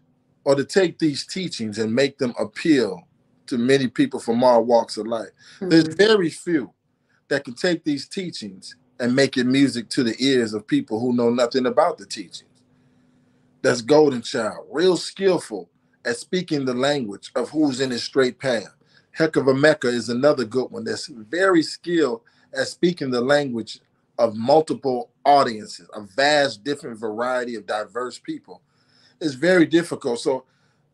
or to take these teachings and make them appeal to many people from all walks of life. Mm-hmm. There's very few that can take these teachings and make it music to the ears of people who know nothing about the teachings. That's Goalden Chyld, real skillful at speaking the language of who's in his straight path. Heck of a Mecca is another good one that's very skilled at speaking the language of multiple audiences, a vast different variety of diverse people. It's very difficult. So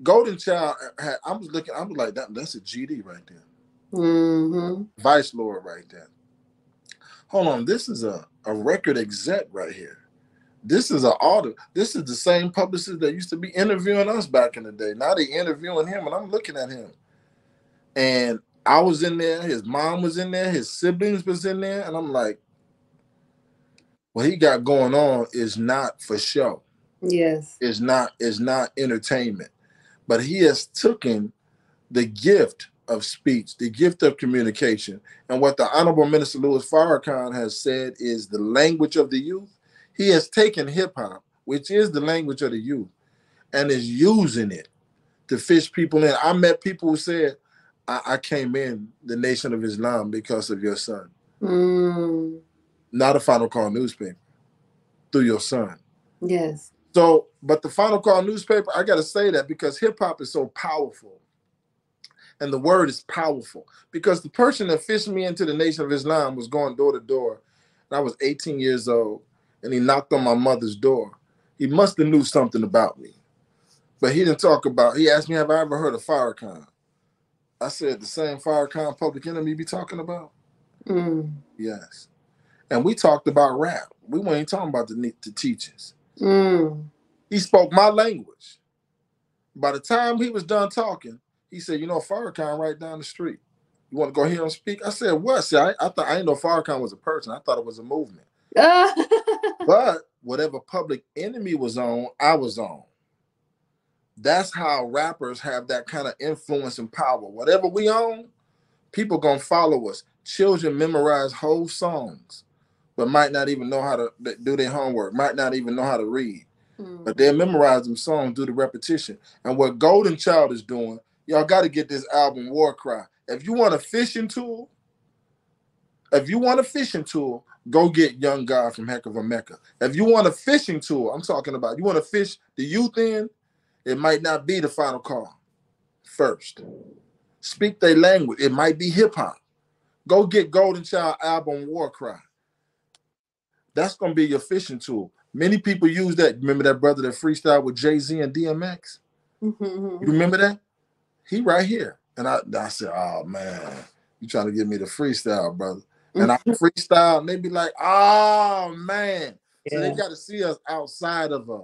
Goalden Chyld had, I was looking, I was like, that, that's a GD right there. Mm-hmm. Vice Lord right there. Hold on, this is a, a record exec right here. This is an author. This is the same publicist that used to be interviewing us back in the day. Now they interviewing him, and I'm looking at him. And I was in there, his mom was in there, his siblings was in there, and I'm like, what he got going on is not for show. Yes. Is not is not entertainment. But he has taken the gift of speech, the gift of communication, and what the Honorable Minister Louis Farrakhan has said is the language of the youth. He has taken hip hop, which is the language of the youth, and is using it to fish people in. I met people who said, I, I came in the Nation of Islam because of your son. Mm not a Final Call newspaper, through your son. Yes. So, but the Final Call newspaper, I got to say that because hip hop is so powerful. And the word is powerful because the person that fished me into the Nation of Islam was going door to door. And I was 18 years old and he knocked on my mother's door. He must have knew something about me. But he didn't talk about, he asked me, have I ever heard of Farrakhan? I said, the same Farrakhan public enemy be talking about? Mm. Yes and we talked about rap. We weren't talking about the, the teachers. Mm. He spoke my language. By the time he was done talking, he said, "You know, Farrakhan right down the street. You want to go hear him speak?" I said, "What?" See, I, I thought I didn't know Farrakhan was a person. I thought it was a movement. but whatever public enemy was on, I was on. That's how rappers have that kind of influence and power. Whatever we own, people gonna follow us. Children memorize whole songs but might not even know how to do their homework, might not even know how to read. Mm-hmm. But they'll memorize them songs due to repetition. And what Goalden Chyld is doing, y'all got to get this album War Cry. If you want a fishing tool, if you want a fishing tool, go get Young God from Heck of a Mecca. If you want a fishing tool, I'm talking about you want to fish the youth in, it might not be the final call first. Speak their language. It might be hip hop. Go get Goalden Chyld album War Cry. That's gonna be your fishing tool. Many people use that. Remember that brother that freestyle with Jay Z and DMX? Mm-hmm. You remember that? He right here. And I, I said, oh man, you trying to get me the freestyle, brother. And I freestyle, and they be like, oh man. So they got to see us outside of a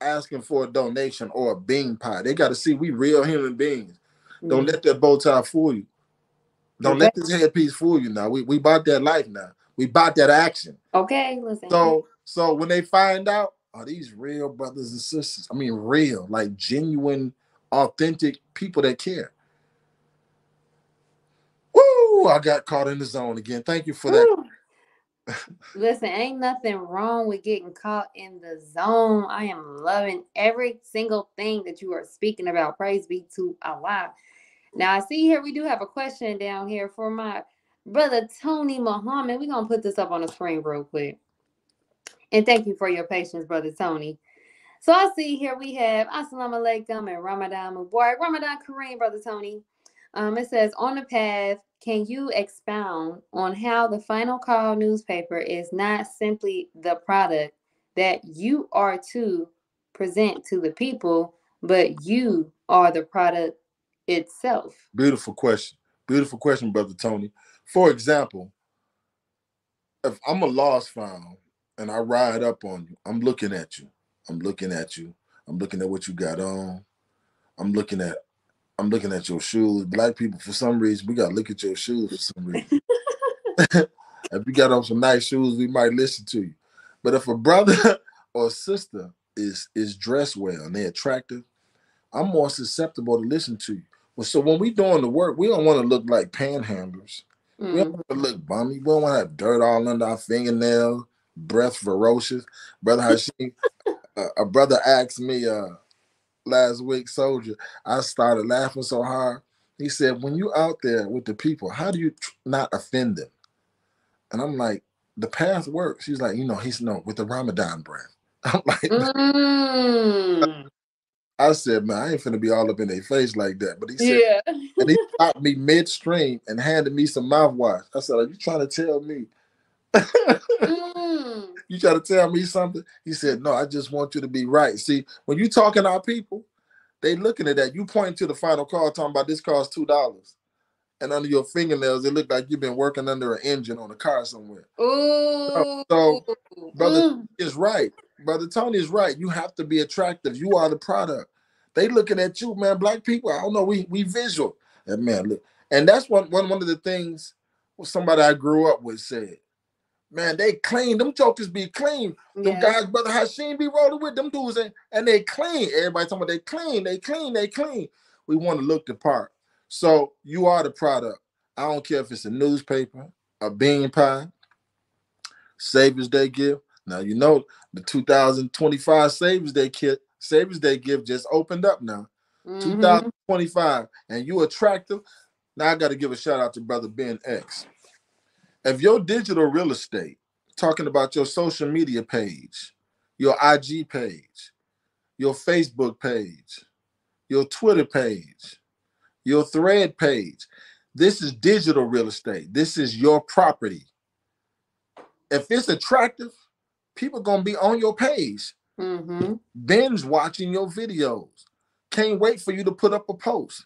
asking for a donation or a bean pie. They got to see we real human beings. Don't let that bow tie fool you. Don't let this headpiece fool you now. We we bought that life now. We bought that action. Okay, listen. So so when they find out, are these real brothers and sisters? I mean, real, like genuine, authentic people that care. Woo! I got caught in the zone again. Thank you for that. Listen, ain't nothing wrong with getting caught in the zone. I am loving every single thing that you are speaking about. Praise be to Allah. Now, I see here we do have a question down here for my brother Tony Muhammad. We're going to put this up on the screen real quick. And thank you for your patience, brother Tony. So I see here we have Assalamu alaikum and Ramadan Mubarak. Ramadan Kareem, brother Tony. Um, it says on the path, can you expound on how the final call newspaper is not simply the product that you are to present to the people, but you are the product itself? Beautiful question. Beautiful question, brother Tony. For example, if I'm a lost found and I ride up on you, I'm looking at you. I'm looking at you. I'm looking at what you got on. I'm looking at I'm looking at your shoes. Black people, for some reason, we gotta look at your shoes for some reason. if you got on some nice shoes, we might listen to you. But if a brother or sister is is dressed well and they're attractive, I'm more susceptible to listen to you. Well, so when we doing the work, we don't want to look like panhandlers. We don't want to look bummy. We don't want to have dirt all under our fingernail, breath ferocious. Brother Hashim, uh, a brother asked me uh last week, soldier. I started laughing so hard. He said, "When you out there with the people, how do you tr- not offend them?" And I'm like, "The path works." He's like, "You know, he's no with the Ramadan breath." I'm like, Mm. I said, "Man, I ain't finna be all up in their face like that." But he said, Yeah. and he stopped me midstream and handed me some mouthwash. I said, "Are you trying to tell me?" Mm. You try to tell me something? He said, No, I just want you to be right. See, when you talking to our people, they looking at that. You point to the final call talking about this costs two dollars. And under your fingernails, it look like you've been working under an engine on a car somewhere. Ooh. so, brother, Mm. Is right. Brother Tony is right. You have to be attractive. You are the product. They looking at you, man. Black people, I don't know. We we visual. That man look. And that's one one one of the things somebody I grew up with said. Man, they clean. Them jokers be clean. Them Yeah. guys, brother Hashim be rolling with them dudes, and, and they clean. Everybody talking about they clean, they clean, they clean. We want to look the part. So you are the product. I don't care if it's a newspaper, a bean pie, Savior's Day gift. Now you know the 2025 Savior's Day kit, Savior's Day gift just opened up now. Mhm. 2025, and you attractive. Now I got to give a shout out to brother Ben X. If your digital real estate, talking about your social media page, your IG page, your Facebook page, your Twitter page, your thread page, this is digital real estate. This is your property. If it's attractive, people gonna be on your page Mhm. binge watching your videos. Can't wait for you to put up a post.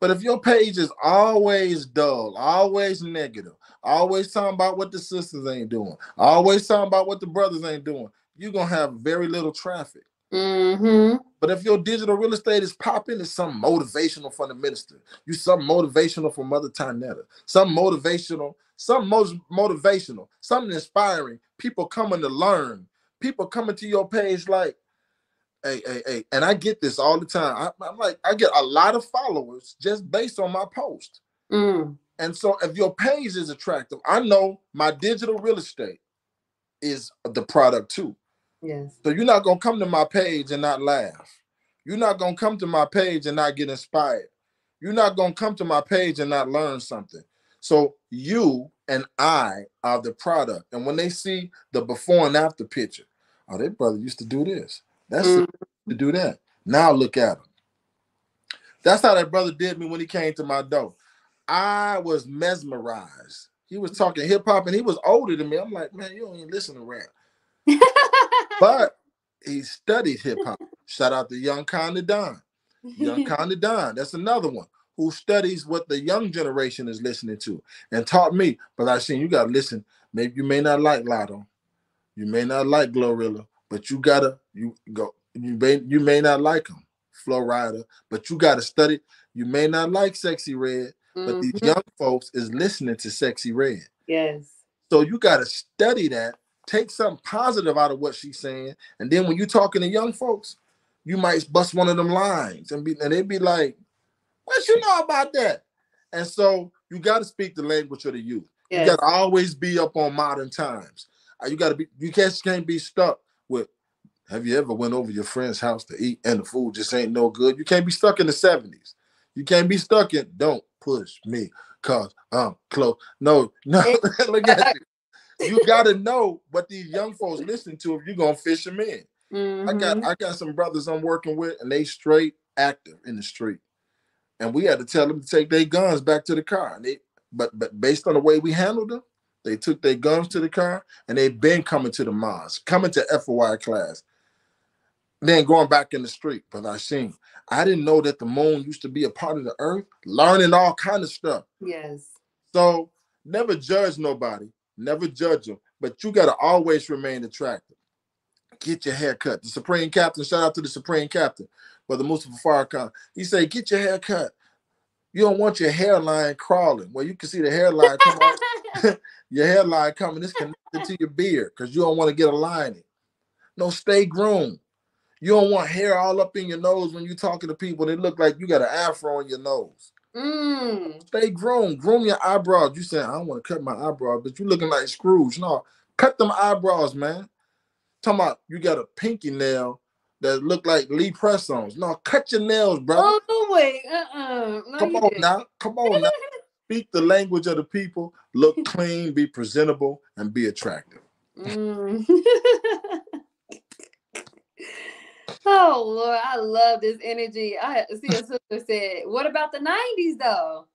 But if your page is always dull, always negative, always talking about what the sisters ain't doing, always talking about what the brothers ain't doing, you're gonna have very little traffic. Mhm. But if your digital real estate is popping, it's some motivational from the minister. You some motivational from Mother Tynnetta. Some motivational, some most motivational, something inspiring. People coming to learn. People coming to your page like, hey, hey, hey. And I get this all the time. I, I'm like, I get a lot of followers just based on my post. Mm. And so if your page is attractive, I know my digital real estate is the product too. Yes. So you're not gonna come to my page and not laugh. You're not gonna come to my page and not get inspired. You're not gonna come to my page and not learn something. So you and I are the product. And when they see the before and after picture, oh, that brother used to do this. That's Mm. to do that. Now look at him. That's how that brother did me when he came to my door. I was mesmerized. He was talking hip hop and he was older than me. I'm like, man, you don't even listen to rap. but he studied hip hop. Shout out to Young Conda Don. Young Conda Don. That's another one who studies what the young generation is listening to and taught me. But I seen you gotta listen. Maybe you may not like Latto, you may not like Glorilla, but you gotta you go. You may you may not like them, Flo Rida, but you gotta study. You may not like Sexyy Red, mm-hmm. but these mm-hmm. young folks is listening to Sexyy Red. Yes. So you gotta study that. Take something positive out of what she's saying, and then when you're talking to young folks, you might bust one of them lines and be and they'd be like, what you know about that? And so you got to speak the language of the youth. Yes. You got to always be up on modern times. Uh, you got to be. You can't, can't be stuck with. Have you ever went over your friend's house to eat and the food just ain't no good? You can't be stuck in the seventies. You can't be stuck in. Don't push me, cause I'm close. No, no. Look at you. You got to know what these young folks listen to if you're gonna fish them in. Mm-hmm. I got mm-hmm. I got some brothers I'm working with, and they straight active in the street and we had to tell them to take their guns back to the car. And they, but but based on the way we handled them, they took their guns to the car, and they've been coming to the mosque, coming to FOI class, then going back in the street. But I seen, I didn't know that the moon used to be a part of the earth, learning all kind of stuff. Yes. So never judge nobody, never judge them, but you got to always remain attractive. Get your hair cut. The Supreme Captain, shout out to the Supreme Captain. Brother Mustafa Farrakhan. He said, get your hair cut. You don't want your hairline crawling. Well, you can see the hairline come out. your hairline coming. It's connected to your beard because you don't want to get a lining. No, stay groomed. You don't want hair all up in your nose when you're talking to people. They look like you got an afro on your nose. Mm. Stay groomed. Groom your eyebrows. You say, I don't want to cut my eyebrows, but you looking like Scrooge. No, cut them eyebrows, man. Talking about you got a pinky nail that look like Lee press-ons. No, cut your nails, bro. Oh no way. Uh-uh. No, Come on didn't. now. Come on now. Speak the language of the people. Look clean, be presentable, and be attractive. Mm. oh Lord, I love this energy. I see a sister said, "What about the '90s, though?"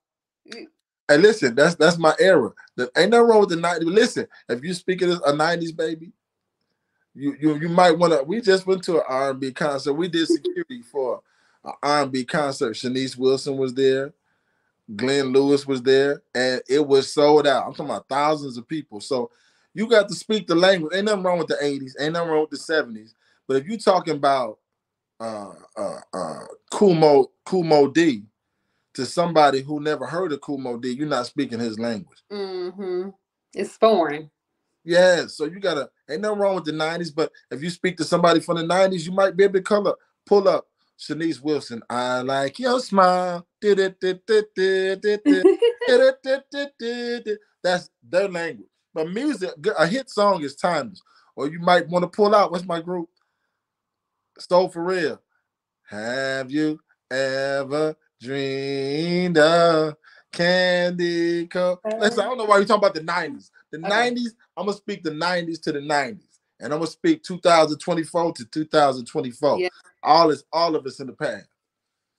Hey, listen, that's that's my era. There ain't nothing wrong with the '90s. Listen, if you speak of a '90s baby, you you you might want to. We just went to an R&B concert. We did security for an R&B concert. Shanice Wilson was there, Glenn Lewis was there, and it was sold out. I'm talking about thousands of people. So you got to speak the language. Ain't nothing wrong with the 80s. Ain't nothing wrong with the 70s. But if you're talking about uh uh uh Kool Moe Dee to somebody who never heard of Kool Moe Dee, you're not speaking his language. Mm-hmm. It's foreign. Yeah, so you gotta ain't nothing wrong with the 90s, but if you speak to somebody from the 90s, you might be able to color, pull up Shanice Wilson. I like your smile. That's their language. But music, a hit song is timeless. Or you might want to pull out. What's my group? Soul for real. Have you ever dreamed of candy cup? Listen, I don't know why you're talking about the 90s. The okay. 90s, I'm gonna speak the 90s to the 90s. And I'm gonna speak 2024 to 2024. Yes. All is all of us in the past.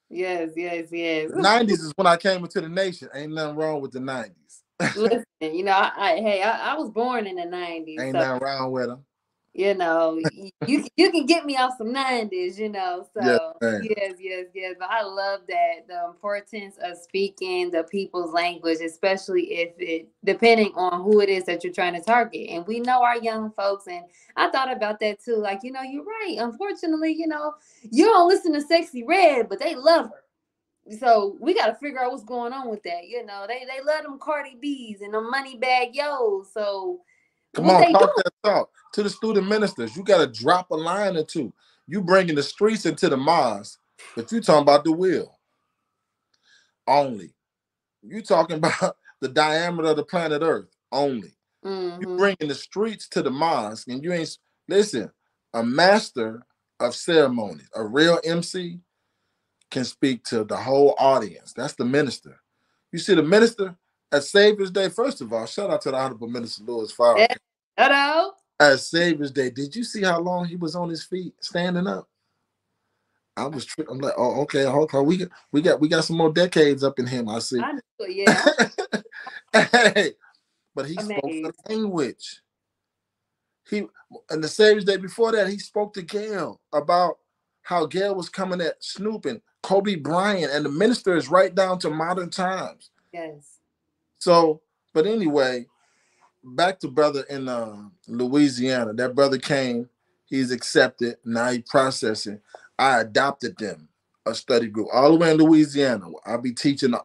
Yes, yes, yes. The 90s is when I came into the nation. Ain't nothing wrong with the 90s. Listen, you know, I, I hey, I, I, was born in the 90s. Ain't so. nothing wrong with them you know, you you can get me off some 90s, you know. So yes, yes, yes, yes. But I love that the importance of speaking the people's language, especially if it depending on who it is that you're trying to target. And we know our young folks, and I thought about that too. Like, you know, you're right. Unfortunately, you know, you don't listen to Sexyy Red, but they love her. So we got to figure out what's going on with that. You know, they they love them Cardi B's and the Moneybagg Yo. So Come what on, talk that talk to the student ministers. You got to drop a line or two. You bringing the streets into the mosque, but you talking about the wheel only. You talking about the diameter of the planet Earth only. Mm-hmm. You bringing the streets to the mosque, and you ain't listen. A master of ceremonies, a real MC, can speak to the whole audience. That's the minister. You see, the minister at Savior's Day, first of all, shout out to the Honorable Minister Louis Farrakhan. Hello. At Savior's Day, did you see how long he was on his feet standing up? I was tri- I'm like, oh, okay, okay, we got we got we got some more decades up in him. I see. I know, yeah. hey, but he spoke the language. He and the Savior's Day before that, he spoke to Gayle about how Gayle was coming at Snoop and Kobe Bryant, and the minister is right down to modern times. yes. So, but anyway, back to brother in uh, Louisiana. That brother came, he's accepted, now he processing. I adopted them, a study group, all the way in Louisiana. I'll be teaching uh,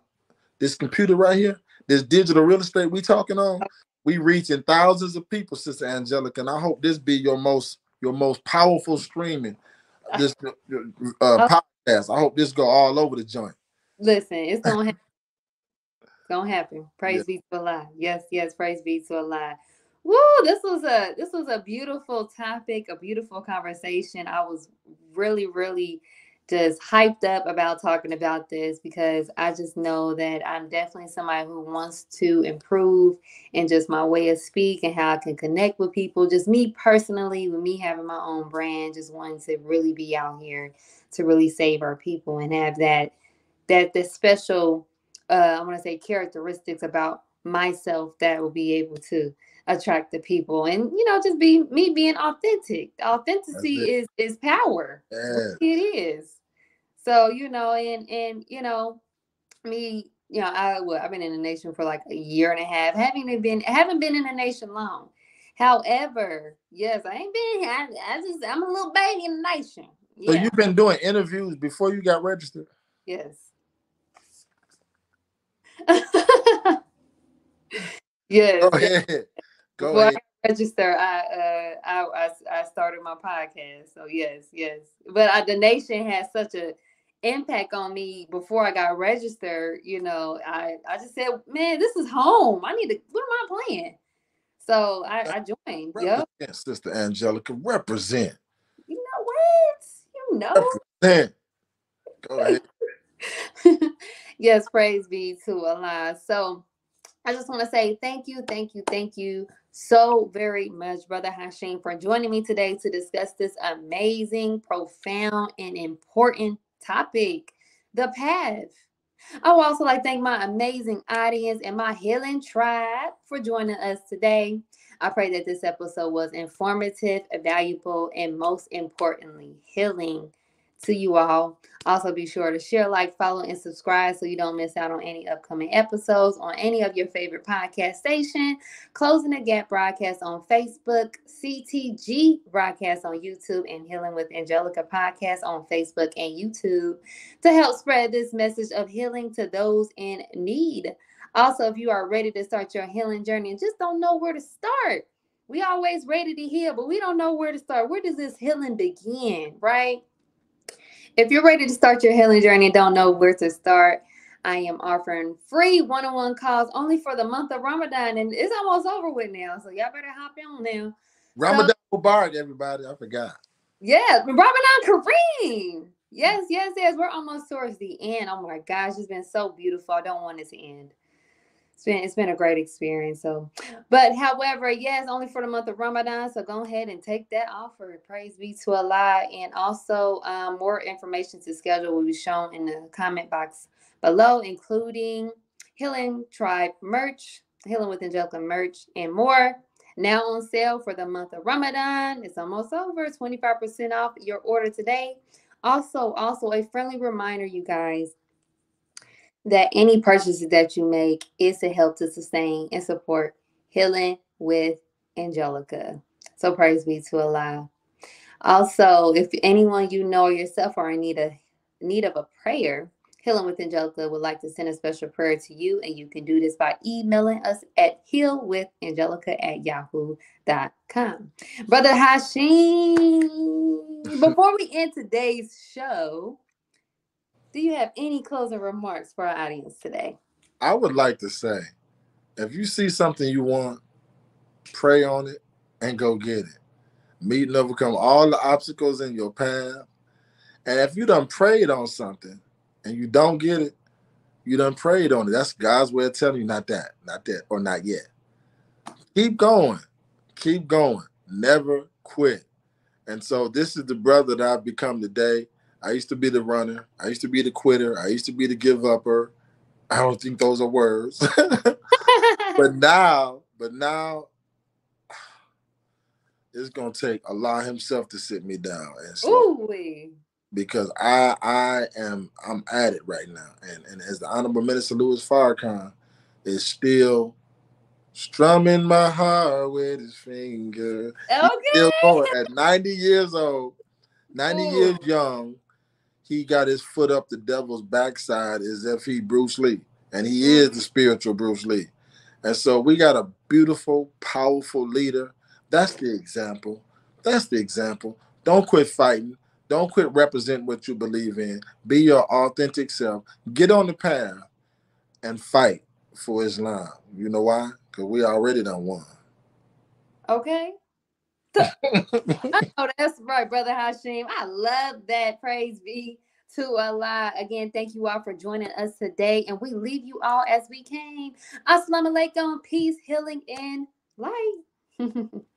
this computer right here, this digital real estate we talking on. We reaching thousands of people, Sister Angelica, and I hope this be your most your most powerful streaming this uh, podcast. I hope this go all over the joint. Listen, it's gonna happen. It's gonna happen. Praise be to Allah. Yes, yes, praise be to Allah. Woo, this was a this was a beautiful topic, a beautiful conversation. I was really, really just hyped up about talking about this because I just know that I'm definitely somebody who wants to improve in just my way of speak and how I can connect with people. Just me personally, with me having my own brand, just wanting to really be out here to really save our people and have that that the special uh I want to say characteristics about myself that will be able to attract the people and you know just be me being authentic. Authenticity it. is is power. Yeah. it is. So you know and and you know me you know i well, i've been in the nation for like a year and a half. Having been haven't been in the nation long. However yes i ain't been I, I just i'm a little baby in the nation. So you've been doing interviews before you got registered? yes yes Go ahead. Go Before ahead. I register, I, uh, I I I started my podcast. So yes, yes. But I, the nation has such a impact on me before I got registered. You know, I I just said, man, this is home. I need to. What am I playing? So I, I joined. Yep. Sister Angelica. Represent. You know what? You know. Represent. Go ahead. yes, praise be to Allah. So I just want to say thank you, thank you, thank you so very much, Brother Hashim, for joining me today to discuss this amazing, profound, and important topic the path. I would also like to thank my amazing audience and my healing tribe for joining us today. I pray that this episode was informative, valuable, and most importantly, healing to you all. Also, be sure to share, like, follow, and subscribe so you don't miss out on any upcoming episodes on any of your favorite podcast station. Closing the Gap broadcast on Facebook, CTG broadcast on YouTube, and Healing with Angelica podcast on Facebook and YouTube to help spread this message of healing to those in need. Also, if you are ready to start your healing journey and just don't know where to start, we always ready to heal, but we don't know where to start. Where does this healing begin, right? If you're ready to start your healing journey and don't know where to start, I am offering free one-on-one calls only for the month of Ramadan, and it's almost over with now. So y'all better hop on now. Ramadan Mubarak, everybody. I forgot. Yeah, Ramadan Kareem. Yes, yes, yes. We're almost towards the end. Oh my gosh, it's been so beautiful. I don't want it to end. It's been it's been a great experience. So, but however, yes, only for the month of Ramadan. So go ahead and take that offer. Praise be to Allah. And also, um, more information to schedule will be shown in the comment box below, including Healing Tribe merch, Healing with Angelica merch, and more. Now on sale for the month of Ramadan. It's almost over. 25% off your order today. Also, also a friendly reminder, you guys, that any purchases that you make is to help to sustain and support healing with Angelica. So praise be to Allah. Also, if anyone you know or yourself are in need of need of a prayer, Healing with Angelica would like to send a special prayer to you, and you can do this by emailing us at healwithangelica at yahoo.com. Brother Hashim, before we end today's show, do you have any closing remarks for our audience today? I would like to say, if you see something you want, pray on it and go get it. Meet and overcome all the obstacles in your path. And if you done prayed on something and you don't get it, you done prayed on it. That's God's way of telling you not that, not that, or not yet. Keep going. Keep going. Never quit. And so this is the brother that I've become today. I used to be the runner. I used to be the quitter. I used to be the give upper. I don't think those are words. but now, but now it's gonna take Allah Himself to sit me down and slow because I I am I'm at it right now, and and as the Honorable Minister Louis Farrakhan is still strumming my heart with his finger. Okay. still going at 90 years old, 90 Ooh. years young. He got his foot up the devil's backside as if he Bruce Lee, and he is the spiritual Bruce Lee. And so we got a beautiful, powerful leader. That's the example. That's the example. Don't quit fighting. Don't quit representing what you believe in. Be your authentic self. Get on the path and fight for Islam. You know why? Because we already done won. Okay. Know that's right, Brother Hashim. I love that. Praise be to Allah. Again, thank you all for joining us today. And we leave you all as we came. Assalamu alaikum. Peace, healing, and light.